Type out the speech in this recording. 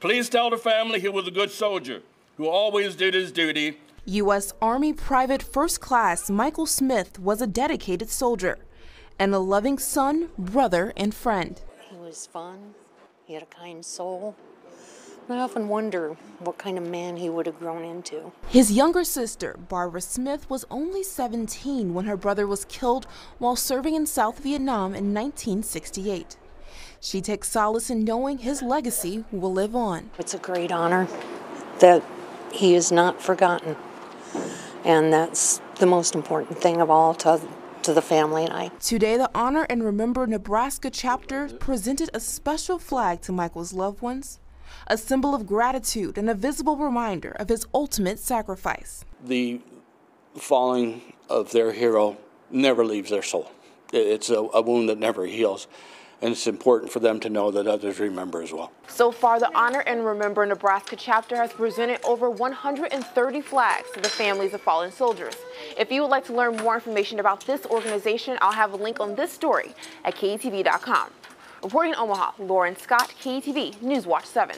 Please tell the family he was a good soldier who always did his duty. U.S. Army Private First Class Michael Smith was a dedicated soldier and a loving son, brother, and friend. He was fun. He had a kind soul. I often wonder what kind of man he would have grown into. His younger sister, Barbara Smith, was only 17 when her brother was killed while serving in South Vietnam in 1968. She takes solace in knowing his legacy will live on. It's a great honor that he is not forgotten. And that's the most important thing of all to, to the family and I. Today, the Honor and Remember Nebraska chapter presented a special flag to Michael's loved ones, a symbol of gratitude and a visible reminder of his ultimate sacrifice. The falling of their hero never leaves their soul. It's a, a wound that never heals and it's important for them to know that others remember as well. So far, the Honor and Remember Nebraska chapter has presented over 130 flags to the families of fallen soldiers. If you would like to learn more information about this organization, I'll have a link on this story at KETV.com. Reporting in Omaha, Lauren Scott, KETV News Watch 7.